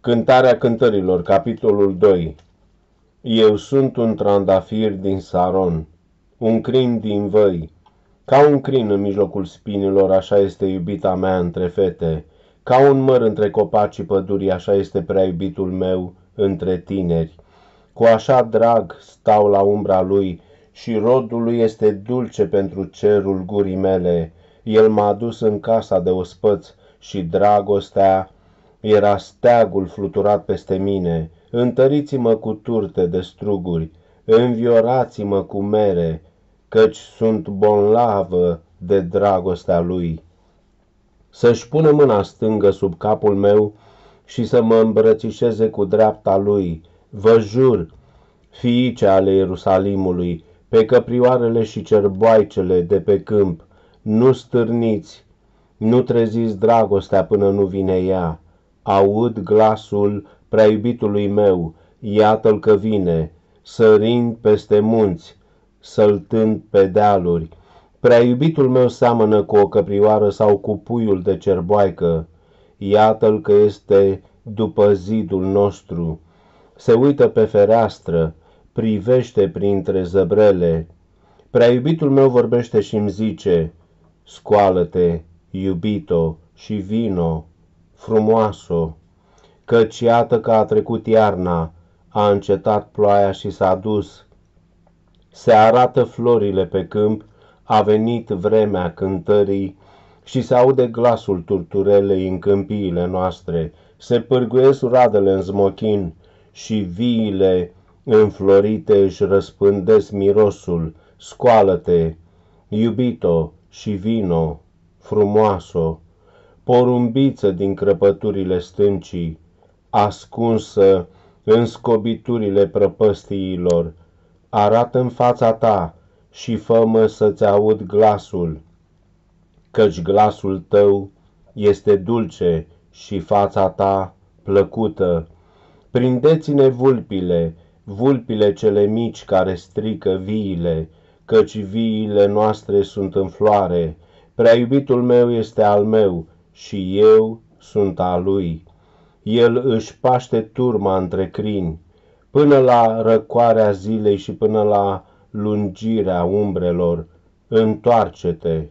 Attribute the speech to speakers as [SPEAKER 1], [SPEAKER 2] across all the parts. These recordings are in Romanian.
[SPEAKER 1] Cântarea cântărilor, capitolul 2 Eu sunt un trandafir din Saron, un crin din văi. Ca un crin în mijlocul spinilor, așa este iubita mea între fete. Ca un măr între copacii pădurii, așa este prea iubitul meu între tineri. Cu așa drag stau la umbra lui și rodul lui este dulce pentru cerul gurii mele. El m-a dus în casa de ospăț și dragostea era steagul fluturat peste mine, întăriți-mă cu turte de struguri, înviorați-mă cu mere, căci sunt bonlavă de dragostea lui. Să-și pună mâna stângă sub capul meu și să mă îmbrățișeze cu dreapta lui. Vă jur, fiice ale Ierusalimului, pe căprioarele și cerboaicele de pe câmp, nu stârniți, nu treziți dragostea până nu vine ea aud glasul prea iubitului meu, iată-l că vine, sărind peste munți, săltând pe dealuri. Prea iubitul meu seamănă cu o căprioară sau cu puiul de cerboaică, iată-l că este după zidul nostru. Se uită pe fereastră, privește printre zăbrele. Prea iubitul meu vorbește și îmi zice, scoală-te, iubito, și vino, frumoasă, căci iată că a trecut iarna, a încetat ploaia și s-a dus. Se arată florile pe câmp, a venit vremea cântării și se aude glasul turturelei în câmpiile noastre, se pârguiesc radele în zmochin și viile înflorite își răspândesc mirosul, scoală-te, iubito și vino, frumoasă, porumbiță din crăpăturile stâncii, ascunsă în scobiturile prăpăstiilor, arată în fața ta și fă să-ți aud glasul, căci glasul tău este dulce și fața ta plăcută. Prindeți-ne vulpile, vulpile cele mici care strică viile, căci viile noastre sunt în floare. Prea iubitul meu este al meu și eu sunt a lui. El își paște turma între crini, până la răcoarea zilei și până la lungirea umbrelor. Întoarce-te,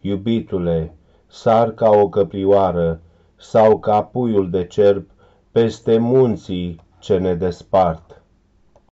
[SPEAKER 1] iubitule, sar ca o căprioară sau ca puiul de cerb peste munții ce ne despart.